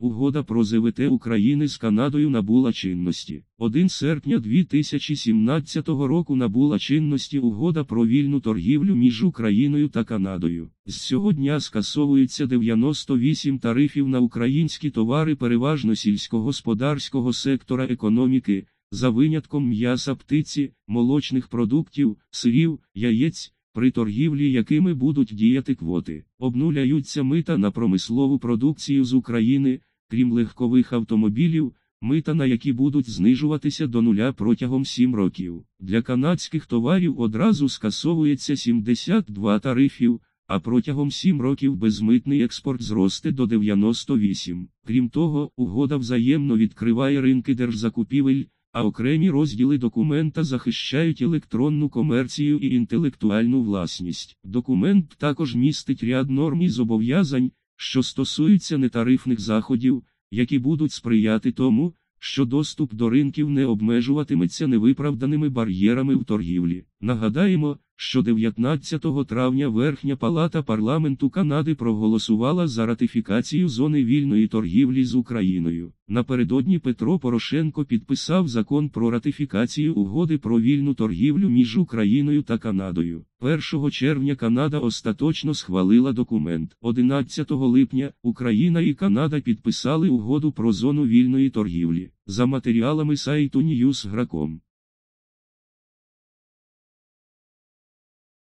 Угода про ЗВТ України з Канадою набула чинності. 1 серпня 2017 року набула чинності угода про вільну торгівлю між Україною та Канадою. З цього дня скасовується 98 тарифів на українські товари переважно сільськогосподарського сектора економіки, за винятком м'яса птиці, молочних продуктів, сирів, яєць при торгівлі якими будуть діяти квоти, обнуляються мита на промислову продукцію з України, крім легкових автомобілів, мита на які будуть знижуватися до нуля протягом 7 років. Для канадських товарів одразу скасовується 72 тарифів, а протягом 7 років безмитний експорт зросте до 98. Крім того, угода взаємно відкриває ринки держзакупівель а окремі розділи документа захищають електронну комерцію і інтелектуальну власність. Документ також містить ряд норм і зобов'язань, що стосуються нетарифних заходів, які будуть сприяти тому, що доступ до ринків не обмежуватиметься невиправданими бар'єрами в торгівлі. Нагадаємо, що 19 травня Верхня Палата парламенту Канади проголосувала за ратифікацію зони вільної торгівлі з Україною. Напередодні Петро Порошенко підписав закон про ратифікацію угоди про вільну торгівлю між Україною та Канадою. 1 червня Канада остаточно схвалила документ. 11 липня Україна і Канада підписали угоду про зону вільної торгівлі. За матеріалами сайту Newsgrakом.